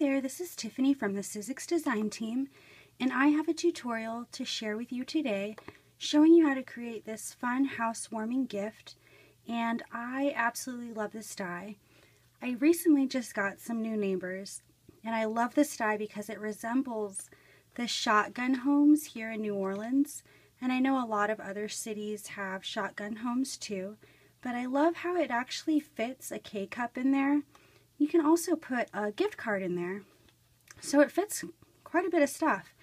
there, this is Tiffany from the Sizzix Design Team, and I have a tutorial to share with you today showing you how to create this fun housewarming gift, and I absolutely love this die. I recently just got some new neighbors, and I love this die because it resembles the shotgun homes here in New Orleans, and I know a lot of other cities have shotgun homes too, but I love how it actually fits a K-cup in there you can also put a gift card in there. So it fits quite a bit of stuff.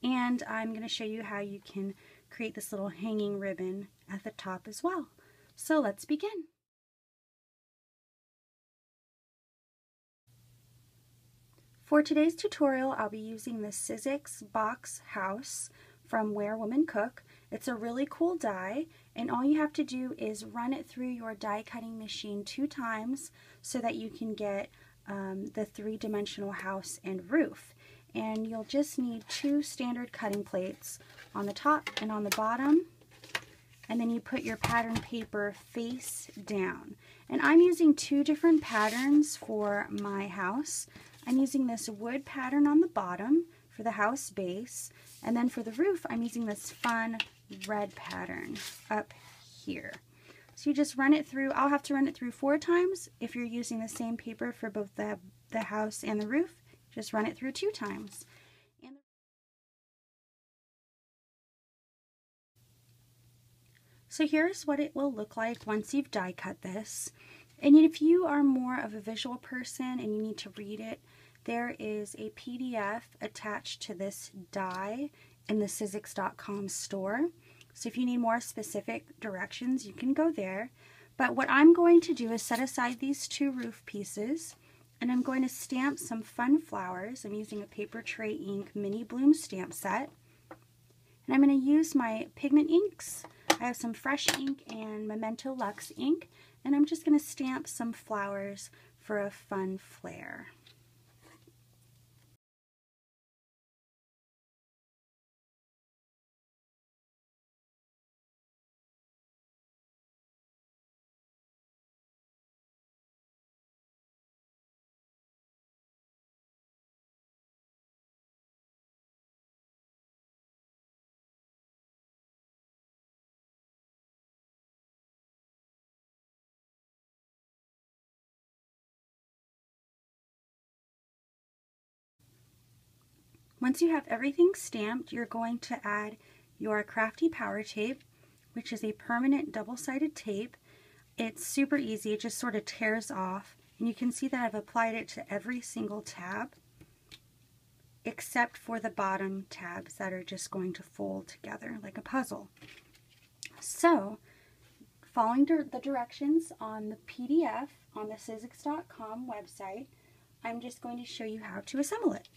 And I'm going to show you how you can create this little hanging ribbon at the top as well. So let's begin. For today's tutorial, I'll be using the Sizzix Box House from Where Women Cook. It's a really cool die and all you have to do is run it through your die cutting machine two times so that you can get um, the three-dimensional house and roof. And you'll just need two standard cutting plates on the top and on the bottom. And then you put your pattern paper face down. And I'm using two different patterns for my house. I'm using this wood pattern on the bottom for the house base. And then for the roof, I'm using this fun red pattern up here. So you just run it through. I'll have to run it through four times. If you're using the same paper for both the, the house and the roof, just run it through two times. so here's what it will look like once you've die cut this. And if you are more of a visual person and you need to read it, there is a PDF attached to this die in the Sizzix.com store. So if you need more specific directions, you can go there. But what I'm going to do is set aside these two roof pieces and I'm going to stamp some fun flowers. I'm using a Papertrey Ink Mini Bloom stamp set. And I'm going to use my pigment inks. I have some fresh ink and Memento Luxe ink. And I'm just going to stamp some flowers for a fun flare. Once you have everything stamped, you're going to add your Crafty Power Tape, which is a permanent double-sided tape. It's super easy, it just sort of tears off. And you can see that I've applied it to every single tab, except for the bottom tabs that are just going to fold together like a puzzle. So, following the directions on the PDF on the Sizzix.com website, I'm just going to show you how to assemble it.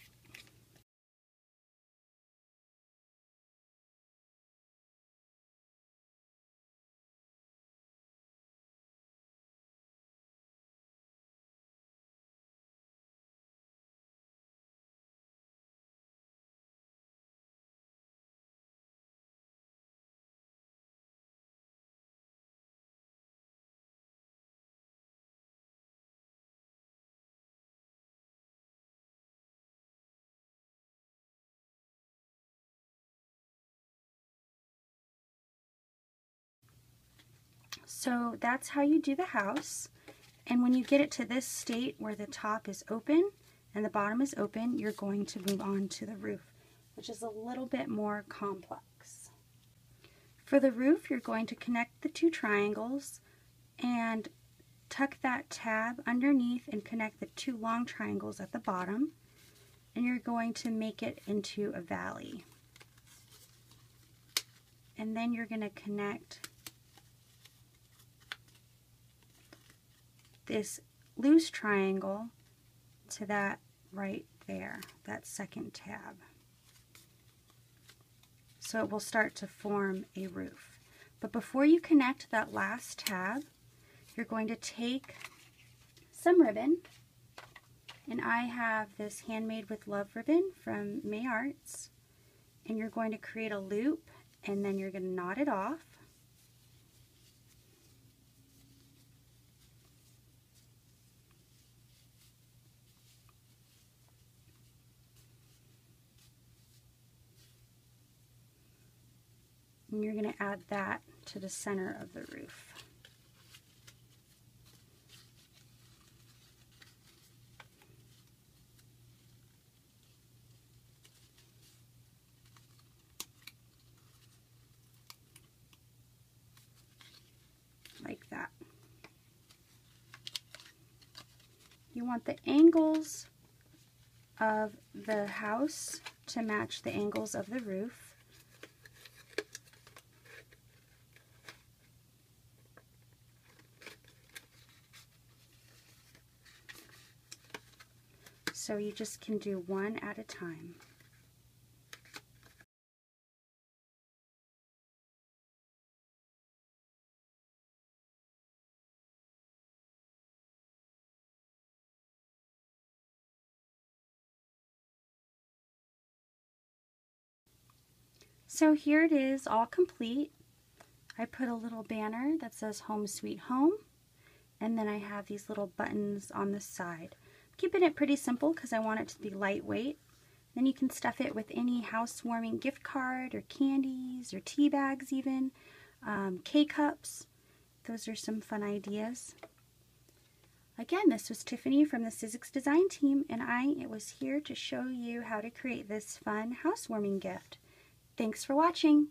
So that's how you do the house. And when you get it to this state where the top is open and the bottom is open, you're going to move on to the roof, which is a little bit more complex. For the roof, you're going to connect the two triangles and tuck that tab underneath and connect the two long triangles at the bottom. And you're going to make it into a valley. And then you're going to connect this loose triangle to that right there, that second tab. So it will start to form a roof. But before you connect that last tab, you're going to take some ribbon, and I have this Handmade with Love ribbon from May Arts, and you're going to create a loop, and then you're going to knot it off. And you're going to add that to the center of the roof. like that. You want the angles of the house to match the angles of the roof. So you just can do one at a time. So here it is all complete. I put a little banner that says Home Sweet Home and then I have these little buttons on the side. Keeping it pretty simple because I want it to be lightweight. Then you can stuff it with any housewarming gift card or candies or tea bags even, um, K-cups. Those are some fun ideas. Again, this was Tiffany from the Sizzix design team and I it was here to show you how to create this fun housewarming gift. Thanks for watching.